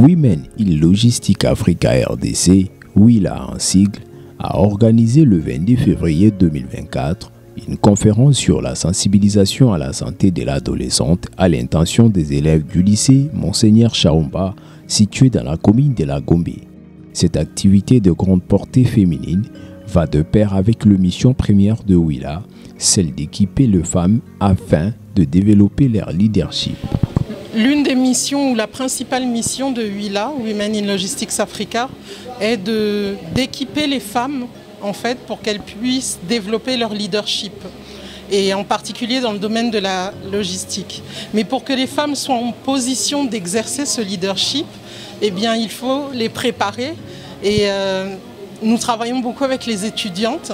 Women in Logistique Africa RDC, WILA en sigle, a organisé le 22 février 2024 une conférence sur la sensibilisation à la santé de l'adolescente à l'intention des élèves du lycée Monseigneur Chaumba situé dans la commune de la Gombe. Cette activité de grande portée féminine va de pair avec le mission première de WILA, celle d'équiper les femmes afin de développer leur leadership. L'une des missions ou la principale mission de WILA, Women in Logistics Africa, est d'équiper les femmes en fait pour qu'elles puissent développer leur leadership et en particulier dans le domaine de la logistique. Mais pour que les femmes soient en position d'exercer ce leadership, eh bien, il faut les préparer. Et euh, nous travaillons beaucoup avec les étudiantes.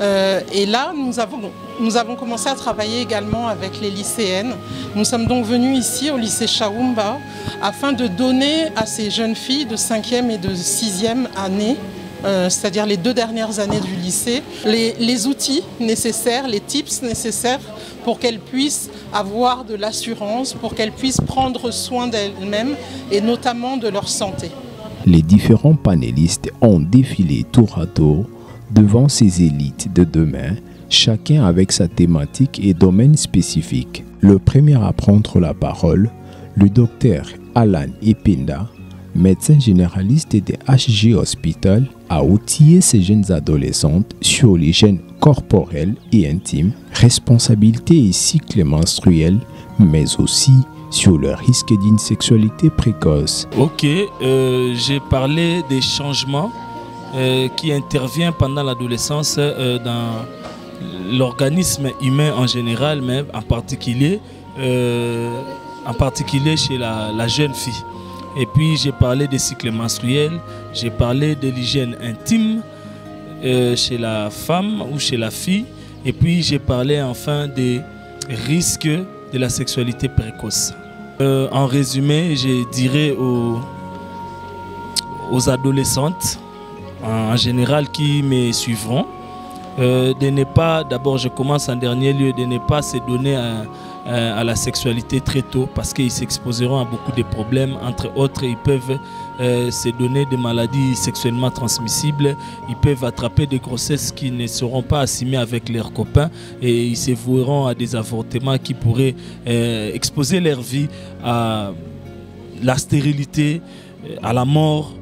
Euh, et là, nous avons, commencé à travailler également avec les lycéennes. Nous sommes donc venus ici au lycée Chaoumba afin de donner à ces jeunes filles de 5e et de 6e année euh, c'est-à-dire les deux dernières années du lycée, les, les, outils nécessaires, les tips nécessaires pour qu'elles puissent avoir de l'assurance, pour qu'elles puissent prendre soin d'elles-mêmes et notamment de leur santé. Les différents panélistes ont défilé tour à tour devant ces élites de demain, chacun avec sa thématique et domaine spécifique. Le premier à prendre la parole, le docteur Alan Epinda, médecin généraliste de HG Hospital, a outillé ces jeunes adolescentes sur l'hygiène corporelle et intime, responsabilité et cycle menstruel, mais aussi sur le risque d'une sexualité précoce. Ok, euh, j'ai parlé des changements euh, qui interviennent pendant l'adolescence euh, dans l'organisme humain en général, mais en particulier, en particulier chez la jeune fille. Et puis j'ai parlé des cycles menstruels, j'ai parlé de l'hygiène intime euh, chez la femme ou chez la fille. Et puis j'ai parlé enfin des risques de la sexualité précoce. Euh, en résumé, je dirais aux adolescentes en général qui me suivront. Euh, de ne pas, d'abord je commence en dernier lieu, de ne pas se donner un, euh, à la sexualité très tôt parce qu'ils s'exposeront à beaucoup de problèmes. Entre autres, ils peuvent euh, se donner des maladies sexuellement transmissibles, ils peuvent attraper des grossesses qui ne seront pas assimées avec leurs copains. Et ils se voueront à des avortements qui pourraient euh, exposer leur vie à la stérilité, à la mort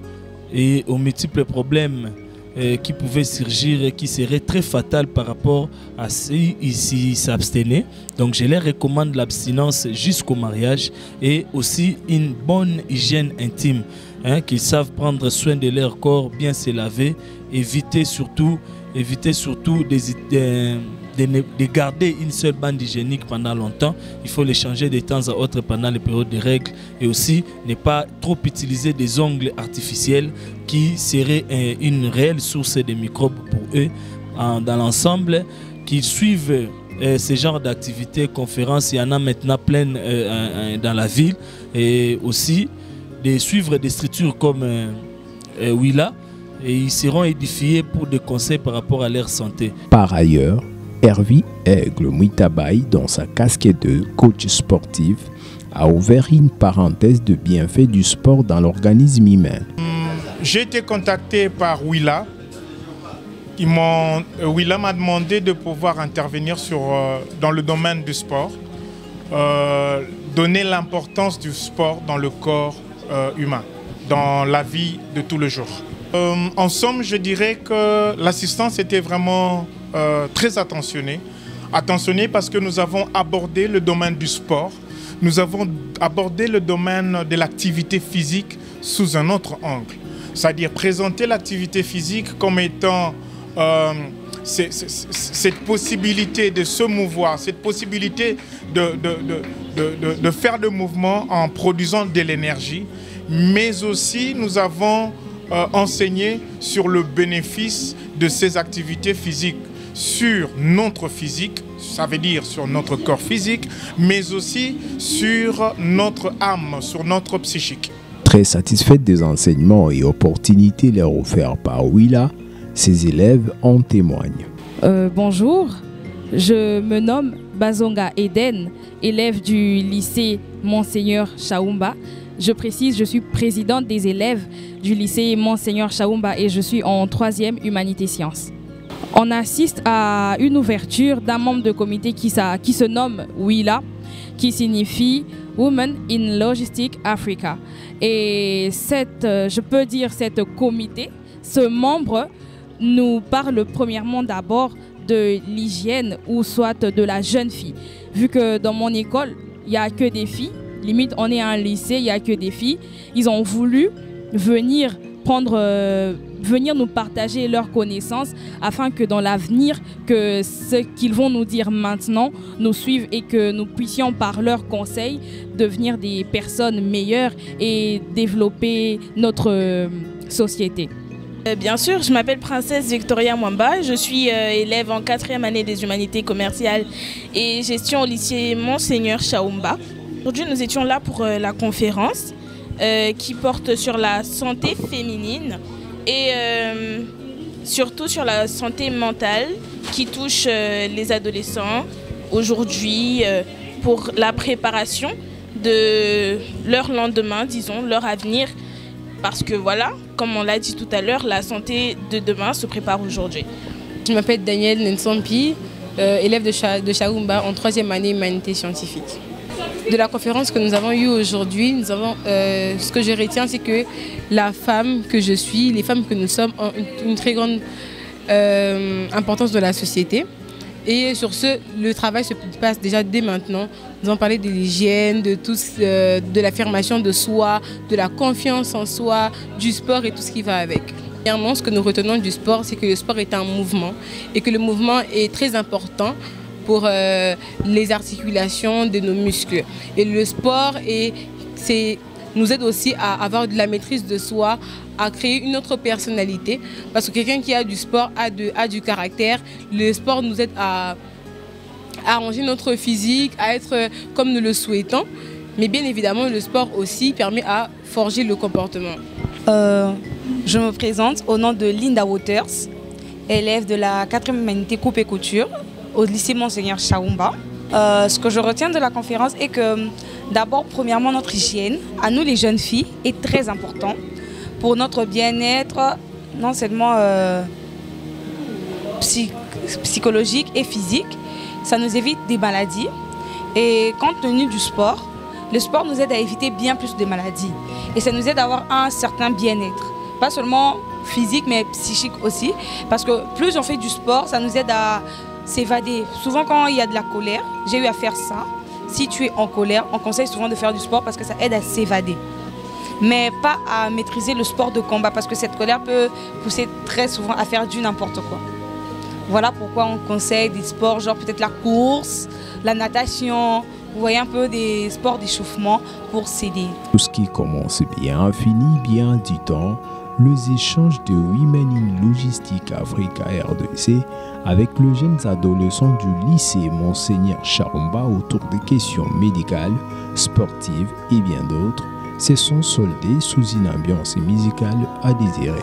et aux multiples problèmes euh, qui pouvait surgir et qui serait très fatal par rapport à s'ils s'abstenaient. Donc je leur recommande l'abstinence jusqu'au mariage et aussi une bonne hygiène intime. Hein, qu'ils savent prendre soin de leur corps, bien se laver, éviter surtout, éviter surtout des de, garder une seule bande hygiénique pendant longtemps. Il faut les changer de temps à autre pendant les périodes de règles et aussi ne pas trop utiliser des ongles artificiels qui seraient une réelle source de microbes pour eux. dans l'ensemble, qu'ils suivent euh, ce genre d'activités, conférences, il y en a maintenant plein euh, dans la ville et aussi de suivre des structures comme euh, Willa et ils seront édifiés pour des conseils par rapport à leur santé. Par ailleurs, Hervé Aigle Muitabaï, dans sa casquette de coach sportif, a ouvert une parenthèse de bienfaits du sport dans l'organisme humain. J'ai été contacté par Willa. Euh, Willa m'a demandé de pouvoir intervenir euh, dans le domaine du sport, euh, donner l'importance du sport dans le corps humain, dans la vie de tous les jours. en somme, je dirais que l'assistance était vraiment euh, très attentionné. Attentionné parce que nous avons abordé le domaine du sport, nous avons abordé le domaine de l'activité physique sous un autre angle. C'est-à-dire présenter l'activité physique comme étant euh, cette possibilité de se mouvoir, cette possibilité de, faire le mouvement en produisant de l'énergie, mais aussi nous avons euh, enseigné sur le bénéfice de ces activités physiques sur notre physique, ça veut dire sur notre corps physique, mais aussi sur notre âme, sur notre psychique. Très satisfaite des enseignements et opportunités leur offerts par Willa, ses élèves en témoignent. Euh, bonjour, je me nomme Bazonga Eden, élève du lycée Monseigneur Chaoumba. je précise, je suis présidente des élèves du lycée Monseigneur Chaoumba et je suis en troisième Humanité Sciences. On assiste à une ouverture d'un membre de comité qui, se nomme WILA, qui signifie Women in Logistic Africa. Et euh, je peux dire, cette comité, ce membre nous parle premièrement d'abord de l'hygiène ou soit de la jeune fille. Vu que dans mon école, il n'y a que des filles, limite on est à un lycée, il n'y a que des filles, ils ont voulu venir prendre... Euh, venir nous partager leurs connaissances afin que dans l'avenir, que ce qu'ils vont nous dire maintenant nous suivent et que nous puissions par leurs conseils devenir des personnes meilleures et développer notre euh, société. Euh, bien sûr, je m'appelle Princesse Victoria Mwamba, je suis euh, élève en quatrième année des humanités commerciales et gestion au lycée Monseigneur Chaoumba. Aujourd'hui, nous étions là pour la conférence qui porte sur la santé féminine et surtout sur la santé mentale qui touche les adolescents aujourd'hui pour la préparation de leur lendemain, disons, leur avenir parce que voilà, comme on l'a dit tout à l'heure, la santé de demain se prépare aujourd'hui. Je m'appelle Daniel Nensompi, euh, élève de, Cha de Chaoumba en troisième année humanité scientifique. De la conférence que nous avons eue aujourd'hui, euh, ce que je retiens, c'est que la femme que je suis, les femmes que nous sommes, ont une, très grande euh, importance dans la société. Et sur ce, le travail se passe déjà dès maintenant. Nous avons parlé de l'hygiène, de, euh, de l'affirmation de soi, de la confiance en soi, du sport et tout ce qui va avec. Premièrement, ce que nous retenons du sport, c'est que le sport est un mouvement et que le mouvement est très important pour euh, les articulations de nos muscles. Et le sport nous aide aussi à avoir de la maîtrise de soi, à créer une autre personnalité. Parce que quelqu'un qui a du sport a, a du caractère. Le sport nous aide à arranger notre physique, à être comme nous le souhaitons. Mais bien évidemment, le sport aussi permet à forger le comportement. Euh, je me présente au nom de Linda Waters, élève de la 4e humanité coupe et couture au lycée Monseigneur Chaoumba. Euh, ce que je retiens de la conférence est que d'abord, premièrement, notre hygiène, à nous les jeunes filles, est très important pour notre bien-être, non seulement euh, psychologique et physique, ça nous évite des maladies. Et compte tenu du sport, le sport nous aide à éviter bien plus de maladies. Et ça nous aide à avoir un certain bien-être. Pas seulement physique, mais psychique aussi. Parce que plus on fait du sport, ça nous aide à s'évader. Souvent quand il y a de la colère, j'ai eu à faire ça. Si tu es en colère, on conseille souvent de faire du sport parce que ça aide à s'évader. Mais pas à maîtriser le sport de combat parce que cette colère peut pousser très souvent à faire du n'importe quoi. Voilà pourquoi on conseille des sports genre peut-être la course, la natation, vous voyez un peu des sports d'échauffement pour s'aider. Tout ce qui commence bien finit bien temps. Les échanges de Women in Logistique Africa RDC avec les jeunes adolescents du lycée Monseigneur Charumba autour des questions médicales, sportives et bien d'autres se sont soldés sous une ambiance musicale à désirer.